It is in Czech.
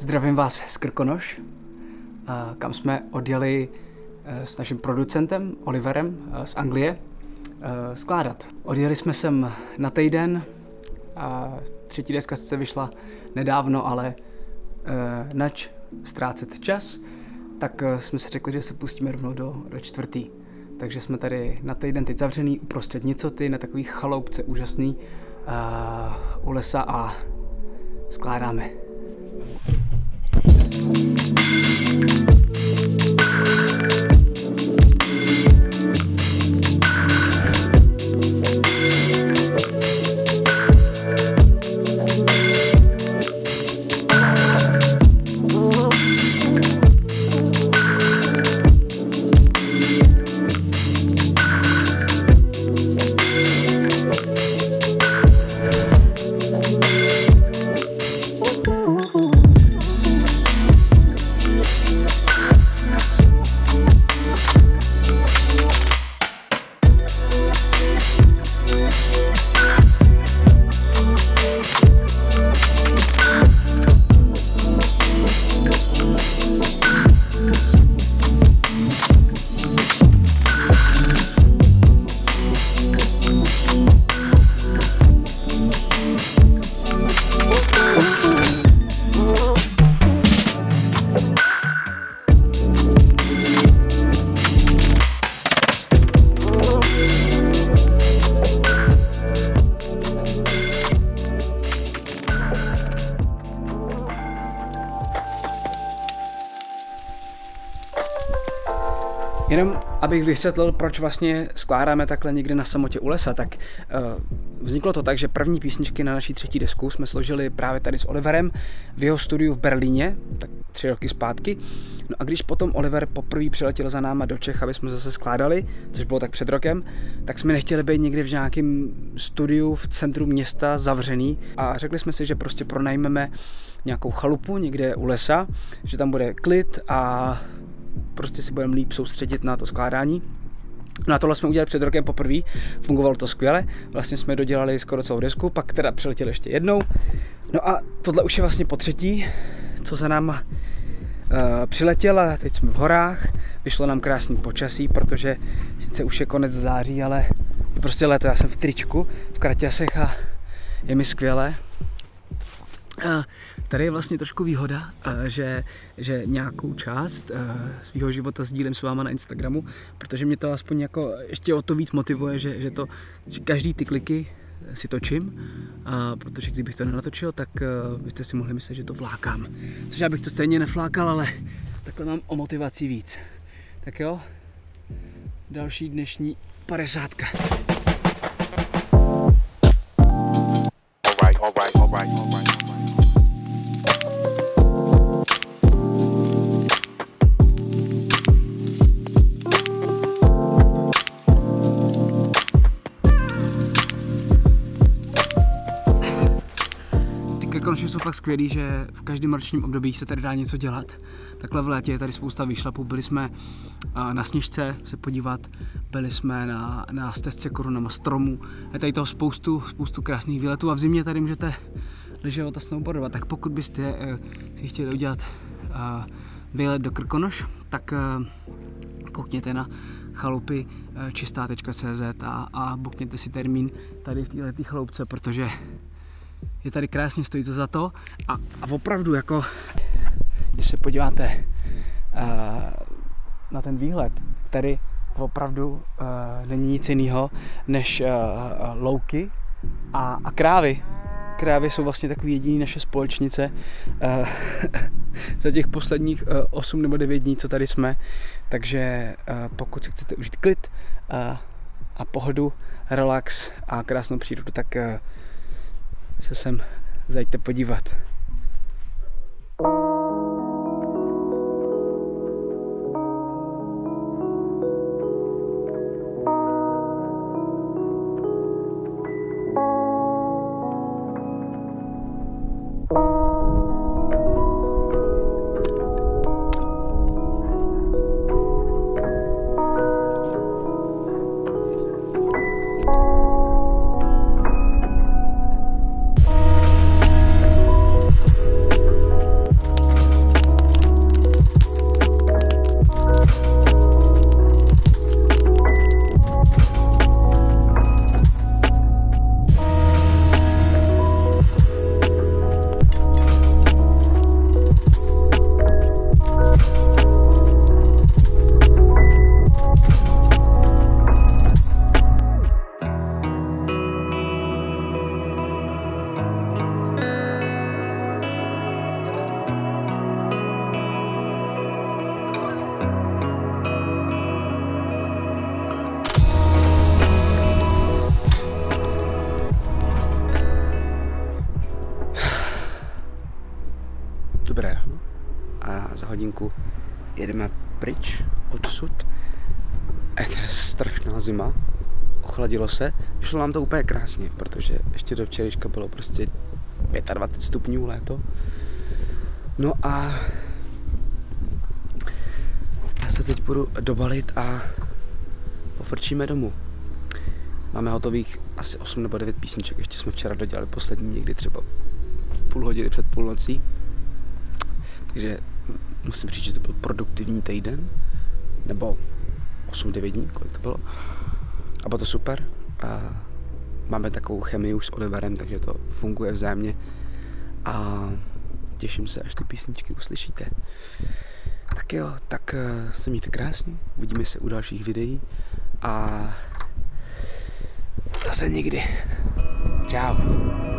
Zdravím vás z Krkonoš, kam jsme odjeli eh, s naším producentem Oliverem eh, z Anglie eh, skládat. Odjeli jsme sem na týden a třetí deska se vyšla nedávno, ale nač ztrácet čas, tak jsme si řekli, že se pustíme rovnou do, do čtvrtý. Takže jsme tady na týden teď zavřený uprostřed nicoty, na takový chaloupce úžasný uh, u lesa a skládáme. thank you abych vysvětlil, proč vlastně skládáme takhle někde na samotě u lesa, tak uh, vzniklo to tak, že první písničky na naší třetí desku jsme složili právě tady s Oliverem v jeho studiu v Berlíně, tak tři roky zpátky. No a když potom Oliver poprvé přiletěl za náma do Čech, aby jsme zase skládali, což bylo tak před rokem, tak jsme nechtěli být někde v nějakém studiu v centru města zavřený a řekli jsme si, že prostě pronajmeme nějakou chalupu někde u lesa, že tam bude klid a prostě si budeme líp soustředit na to skládání. No a tohle jsme udělali před rokem poprvé, fungovalo to skvěle, vlastně jsme dodělali skoro celou desku, pak teda přiletěl ještě jednou. No a tohle už je vlastně po třetí, co se nám uh, přiletěl a teď jsme v horách, vyšlo nám krásný počasí, protože sice už je konec září, ale je prostě léto, já jsem v tričku, v kraťasech a je mi skvěle. Uh, Tady je vlastně trošku výhoda, eh, že, že nějakou část eh, svého života sdílím s váma na Instagramu, protože mě to aspoň jako ještě o to víc motivuje, že, že to že každý ty kliky eh, si točím, a protože kdybych to nenatočil, tak byste si mohli myslet, že to vlákám. Což já bych to stejně neflákal, ale takhle mám o motivaci víc. Tak jo, další dnešní 50. Krkonoše jsou fakt skvělý, že v každém ročním období se tady dá něco dělat. Takhle v létě je tady spousta výšlapů. Byli jsme na sněžce se podívat, byli jsme na, na stezce korunama stromů. Je tady toho spoustu, spoustu krásných výletů a v zimě tady můžete lyžovat a snowboardovat. Tak pokud byste uh, si chtěli udělat výlet do Krkonoš, tak uh, koukněte na chalupy čistá.cz a, a bukněte si termín tady v této chaloupce, protože je tady krásně, stojí to za to a, a opravdu jako, když se podíváte uh, na ten výhled, tady opravdu uh, není nic jiného než uh, louky a, a krávy. Krávy jsou vlastně takový jediný naše společnice uh, za těch posledních uh, 8 nebo 9 dní, co tady jsme. Takže uh, pokud si chcete užít klid uh, a pohodu, relax a krásnou přírodu, tak uh, se sem zajďte podívat. Hodinku jedeme pryč odsud. Je to strašná zima, ochladilo se, šlo nám to úplně krásně, protože ještě do včerejška bylo prostě 25 stupňů léto. No a já se teď budu dobalit a pofrčíme domů. Máme hotových asi 8 nebo 9 písniček, ještě jsme včera dodělali poslední někdy třeba půl hodiny před půlnocí. Takže musím říct, že to byl produktivní týden, nebo 8-9 dní, kolik to bylo. A bylo to super. A máme takovou chemii už s Oliverem, takže to funguje vzájemně. A těším se, až ty písničky uslyšíte. Tak jo, tak eh, se mějte krásně, uvidíme se u dalších videí a zase někdy. Ciao.